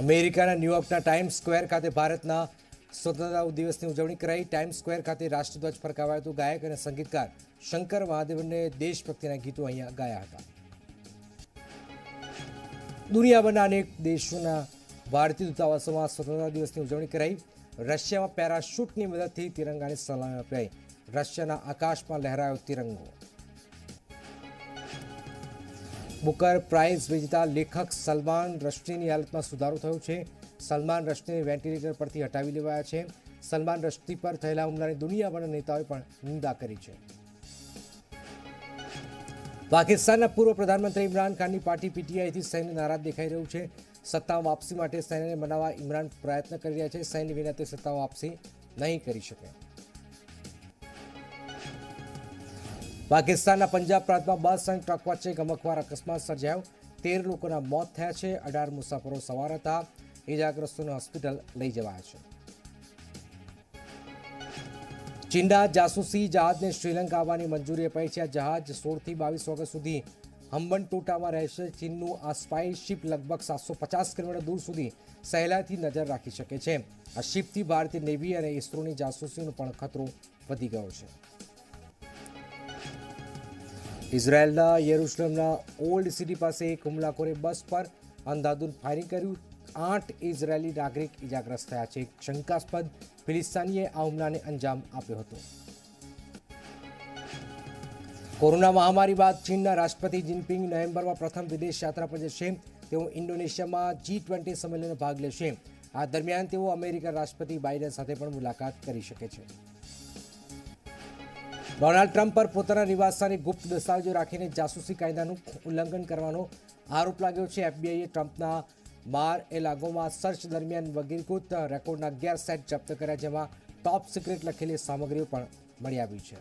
અમેરિકાના ન્યુયોર્કના times square ખાતે ભારતના સ્વતંત્રતા દિવસની ઉજવણી કરાઈ. ટાઈમ્સ સ્ક્વેર ખાતે રાષ્ટ્રધ્વજ ફરકાવાયો હતો ગાયક અને સંગીતકાર શંકર મહાદેવને દેશભક્તિના ગીતો અહીંયા ગાયા હતા. દુનિયાભરના અનેક દેશોના ભારતીય દૂતાવાસોમાં સ્વતંત્રતા દિવસની ઉજવણી કરાઈ. રશિયામાં પેરાશૂટની મદદથી તિરંગાની સલામી અપાઈ. રશિયાના આકાશમાં લહેરાયો તિરંગો. બુકર પ્રાઇઝ વિજેતા લેખક સલમાન રશ્દીની હાલતમાં સુધારો થયો છે. સલમાન રશ્દીને વેન્ટિલેટર પરથી હટાવી લેવાયા છે. સલમાન રશ્દી પર થયેલા હુમલાની દુનિયાભરના નેતાઓએ પણ નિંદા કરી છે. પાકિસ્તાનના પૂર્વ પ્રધાનમંત્રી ઇમરાન ખાનની પાર્ટી પીટીઆઈથી સૈન્ય નારાજ દેખાઈ રહ્યું છે. સત્તા વાપસી માટે સૈન્યને મનાવવા ઇમરાન પ્રયત્ન કરી રહ્યા છે. સૈન્ય વિના તે સત્તા વાપસી નહીં કરી શકે. પાકિસ્તાનના પંજાબ પ્રાંતમાં બસ અને ટ્રક વચ્ચે ગમકવાર અકસ્માત સર્જાયો. તેર લોકોના મોત થયા છે. અઢાર મુસાફરો સવાર હતા. ઇજાગ્રસ્તોને હોસ્પિટલ લઈ જવાયા છે. ચીનના જાસૂસી જહાજને શ્રીલંકા આવવાની મંજૂરી અપાઈ છે. આ જહાજ સોળથી બાવીસ ઓગસ્ટ સુધી હમ્બનટોટામાં રહેશે. ચીનનું આ સ્પાઈ શિપ લગભગ સાતસો પચાસ કિલોમીટર દૂર સુધી સહેલાઈથી નજર રાખી શકે છે. આ શિપથી ભારતીય નેવી અને ઇસરોની જાસૂસીનો પણ ખતરો વધી ગયો છે. ઇઝરાયેલના યરુશલેમના ઓલ્ડ સિટી પાસે એક હુમલાખોરે બસ પર અંધાધૂંધ ફાયરિંગ કર્યું. આઠ ઇઝરાયેલી નાગરિક ઇજાગ્રસ્ત થયા છે. શંકાસ્પદ ફિલિસ્તાનીએ આ હુમલાને અંજામ આપ્યો હતો. કોરોના મહામારી બાદ ચીનના રાષ્ટ્રપતિ જિનપિંગ નવેમ્બરમાં પ્રથમ વિદેશ યાત્રા પર જશે. તેઓ ઇન્ડોનેશિયામાં જી ટ્વેન્ટી સંમેલનમાં ભાગ લેશે. આ દરમિયાન તેઓ અમેરિકા રાષ્ટ્રપતિ બાઇડન સાથે પણ મુલાકાત કરી શકે છે. ડોનાલ્ડ ટ્રમ્પ પર પોતાના નિવાસસ્થાને ગુપ્ત દસ્તાવેજો રાખીને જાસૂસી કાયદાનું ઉલ્લંઘન કરવાનો આરોપ લાગ્યો છે. એફબીઆઈએ ટ્રમ્પના માર એ લાગોમાં સર્ચ દરમિયાન વગીરકૃત રેકોર્ડના અગિયાર સેટ જપ્ત કર્યા, જેમાં ટોપ સિક્રેટ લખેલી સામગ્રીઓ પણ મળી આવી છે.